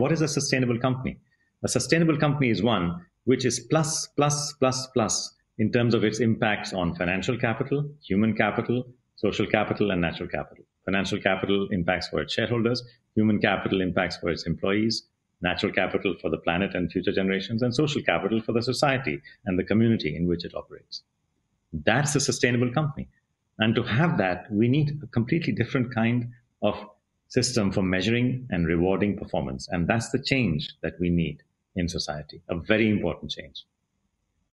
What is a sustainable company? A sustainable company is one which is plus, plus, plus, plus in terms of its impacts on financial capital, human capital, social capital, and natural capital. Financial capital impacts for its shareholders, human capital impacts for its employees, natural capital for the planet and future generations, and social capital for the society and the community in which it operates. That's a sustainable company. And to have that, we need a completely different kind of system for measuring and rewarding performance. And that's the change that we need in society, a very important change.